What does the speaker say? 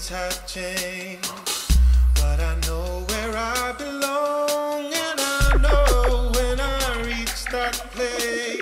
things have changed, but I know where I belong, and I know when I reach that place.